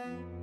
Música